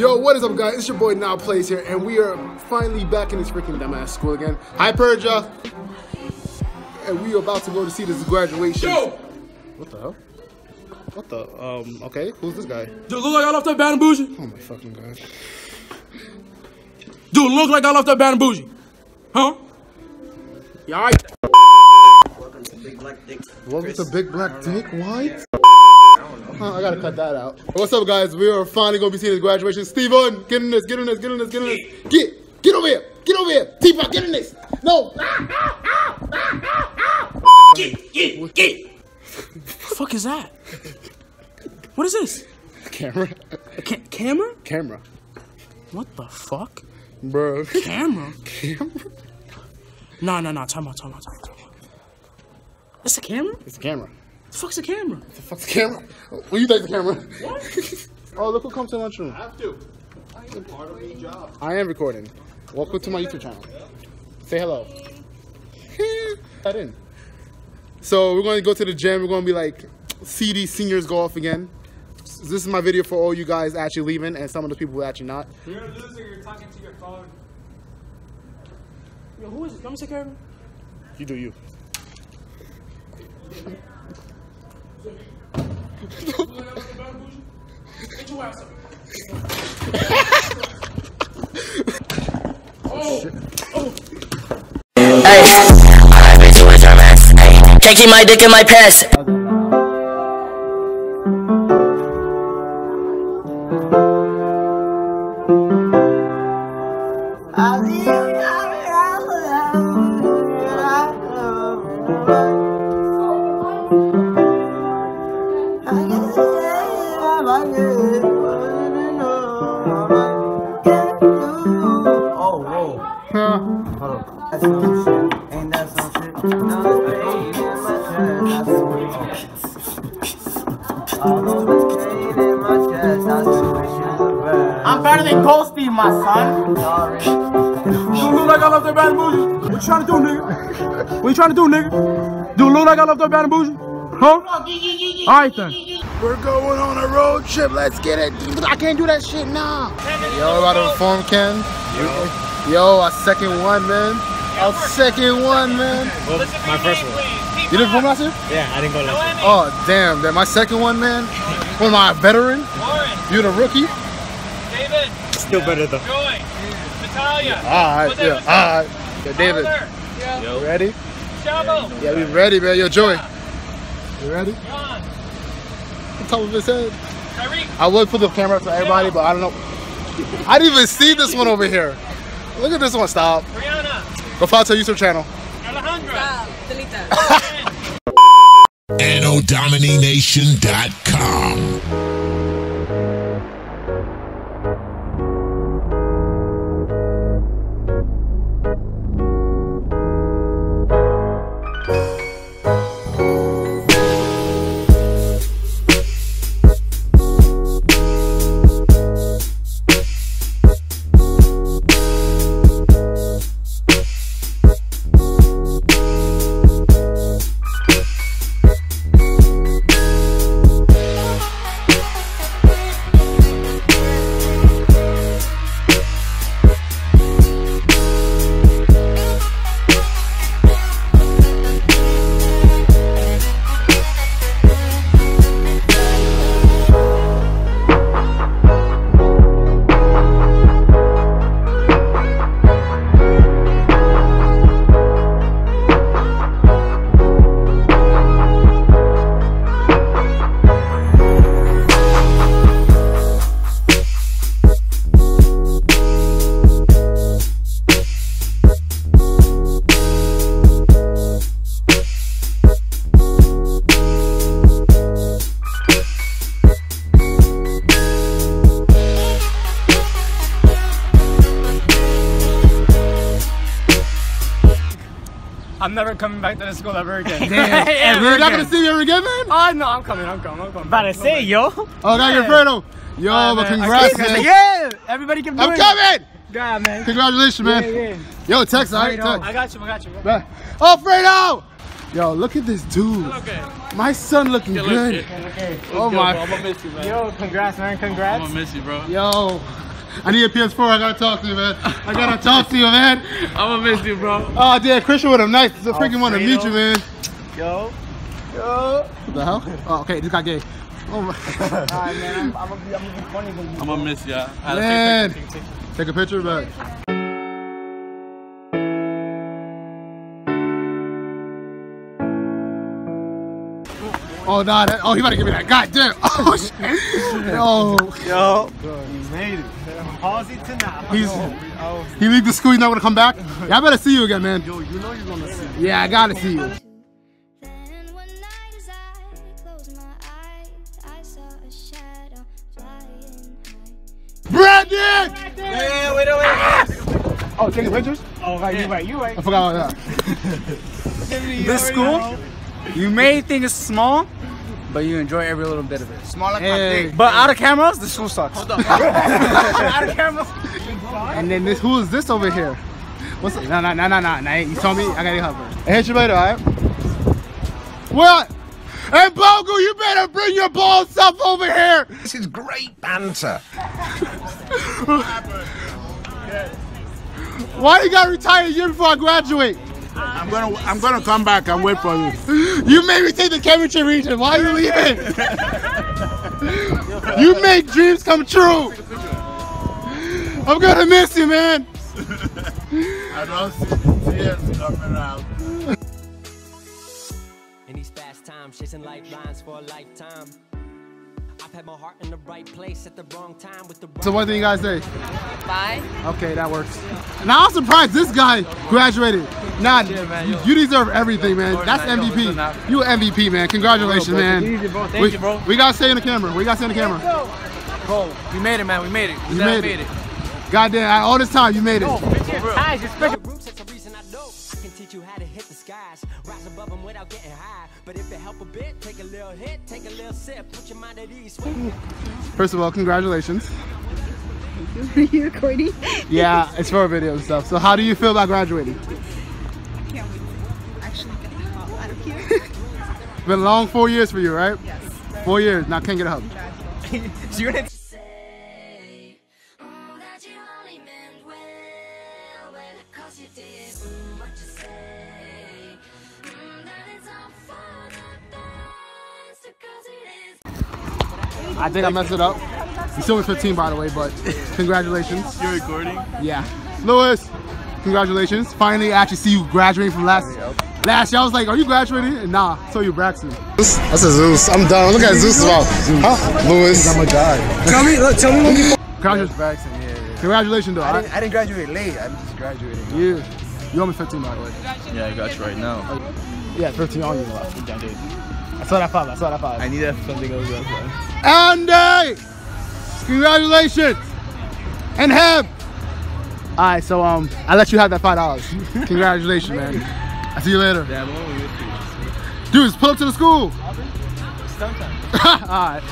Yo, what is up, guys? It's your boy Now Plays here, and we are finally back in this freaking dumbass school again. Hi, Perja. And we are about to go to see this graduation. Yo! What the hell? What the? Um. Okay. Who's this guy? Dude, look like I left that bad and bougie. Oh my fucking god. Dude, look like I left that bad and bougie. Huh? Yeah, all right. Welcome to Big Black Dick. Welcome to Big Black Dick White. Huh, I gotta cut that out. What's up, guys? We are finally gonna be seeing this graduation. Steven, get in this, get in this, get in this, get in this. Get, get over here, get over here. T-Pop, get in this. No. Get, get, get. fuck is that? What is this? Camera. A ca- camera? Camera. What the fuck? Bro. Camera? Camera? Nah, nah, nah. Time out, time out, time out, time out. It's a camera? It's a camera. The fuck's the camera? The fuck's the camera? What do you think the camera? What? oh, look who comes to the lunchroom. I have to. It's part of the job. I am recording. Welcome to my YouTube channel. Say hello. That in. So we're going to go to the gym. We're going to be like, see these seniors go off again. This is my video for all you guys actually leaving and some of the people who actually not. You're a loser, you're talking to your phone. Yo, who is it? Come take care of him. You do you. Get your ass up. Can't keep my dick in my pants. Some shit. Ain't that some shit? No, it's paid in my chest. I swear. All those paid in my chest. I swear she's the best. I'm better than Goldstein, my son. Sorry. Dude, look like I left that bad and bougie. What you trying to do, nigga? What you trying to do, nigga? Dude, look like I left that bad and bougie? Huh? Alright then. We're going on a road trip. Let's get it. I can't do that shit now. Yo, about to inform Ken. Yo. Yo, our second one, man. Our second one, man. Well, my first one. You didn't perform last year? Yeah, I didn't go last year. Oh, damn. That my second one, man. What am I, a veteran? You're the rookie? David, Still better though. Joy, Natalia, All right, Jose, yeah, what's all right. Yo, David, Tyler, you ready? Chavo, Yeah, we ready, man. Yo, Joy. You ready? John, On top of his head. Tyreek, I would put the camera for everybody, but I don't know. I didn't even see this one over here. Look at this one. Stop. Brianna, Go follow to our YouTube channel. Alejandra, AnnoDomination.com. I'm never coming back to this school ever again. Hey, you're not gonna see me ever again, man? Oh, no, I'm coming, I'm coming, I'm coming. About to say, yo. Oh, now you're Fredo. Yo, but congrats, man. Yeah, everybody keep doing I'm it. coming. God, man. Congratulations, man. Yeah, Yo, text, all right? I Text. got you, I got you. Right. Oh, Fredo! Yo, look at this dude. Okay. My son looking good. Okay. Oh my. Yo, congrats, man, congrats. I'm gonna miss you, bro. Yo, I need a PS4. I gotta talk to you, man. I gotta talk to you, man. I'm gonna miss you, bro. Oh, damn, Christian with him. Nice. I freaking want to meet you, man. Yo. What the hell? Oh, okay, this got gay. Oh my. Alright, man. I'm, I'm, gonna be, I'm gonna be funny. I'm gonna miss ya. Man. Take a picture, but. Oh, nah, that, oh, he about to give me that. God damn. Oh, shit. Oh, Yo. He made it. Halsey to now. he's, he leave the school, he's not gonna come back. Yeah, I better see you again, man. Yo, you know you're gonna see. Yeah, I gotta see you. Then one night as I closed my eyes, I saw a shadow flying high. Brandon! Yeah, wait, wait, wait. Oh, taking pictures? Oh, right, you right, you right. I forgot about that. This school, you may think it's small, but you enjoy every little bit of it. Small like Hey. But out of cameras, the school sucks. Hold on. out of cameras. And then this, who is this over here? What's it? No, no, no, no, no, no. You told me I gotta help her. I hit you later, alright? What? Hey, Bogle, you better bring your bald stuff over here. This is great banter. Why do you gotta retire a year before I graduate? I'm gonna I'm gonna come back and wait for you. You made me take the chemistry region. Why are you leaving? you make dreams come true. I'm gonna miss you, man. I don't see tears coming out. In these fast times, chasing lifelines for a lifetime. So what do you guys say? Bye. Okay, that works. Now I'm surprised this guy graduated. Nah, man, you, you deserve everything, man. That's man, yo, listen MVP. You MVP, man. Congratulations, man. take it bro. Thank we, you, bro. We gotta stay in the camera. We gotta stay in the camera. Bro, we made it, man. We made it. We You said I made made it. it. Goddamn, all this time you made it. Teach you how to hit the skies. Rise above them without getting high. But if it help a bit, take a little hit, take a little sip, put your mind at ease. First of all, congratulations. Are you recording? Yeah, it's for a video and stuff. So how do you feel about graduating? I Can't wait to actually get the hell out of here. Been long four years for you, right? yes. Four years. Now can't get a hug. So you're gonna Say, that you only meant well, well, 'cause you did what you say. Mm, that it's all for the best, 'cause it is. I think I messed it up. You still in 15, by the way, but congratulations. You're recording? Yeah. Lewis, congratulations. Finally, I actually see you graduating from last last year. I was like, are you graduating? And nah, so you Braxton. That's a Zeus. I'm done. Look at Zeus as well. Huh? Lewis. I'm a guy. Tell me, look, tell me when you. Congratulations, Braxton, yeah, yeah. congratulations though. I I, didn't, I didn't graduate late. I'm just graduating. yeah. You owe me 15, by the way. Yeah, I got you right now. Yeah, 13 on you. I saw that five. I saw that five. I need that something else. That's why. Andy! Congratulations! And him! Alright, so um, I let you have that five dollars. Congratulations, man. I'll see you later. Yeah, I'm only with you. Dudes, pull up to the school. Alright.